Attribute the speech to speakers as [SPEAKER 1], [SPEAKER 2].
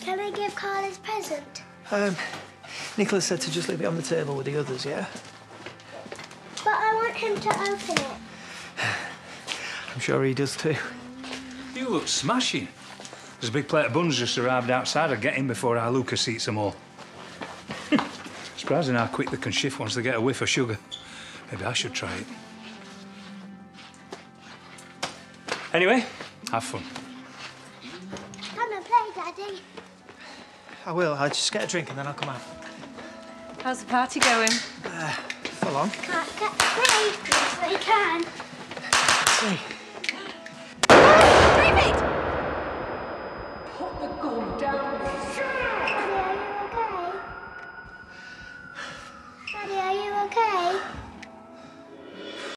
[SPEAKER 1] Can I give Carl his present?
[SPEAKER 2] Um, Nicola said to just leave it on the table with the others, yeah?
[SPEAKER 1] But I want him to open it.
[SPEAKER 2] I'm sure he does too.
[SPEAKER 3] You look smashing. There's a big plate of buns just arrived outside. I'll get in before our Lucas eats them all. Surprising how quick they can shift once they get a whiff of sugar. Maybe I should try it. Anyway, have fun.
[SPEAKER 1] Come and play, Daddy.
[SPEAKER 2] I will. I'll just get a drink and then I'll come out.
[SPEAKER 4] How's the party going?
[SPEAKER 2] Uh, full on.
[SPEAKER 1] Can't get free. Yes, they can.
[SPEAKER 2] See. Okay?